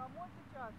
кому сейчас.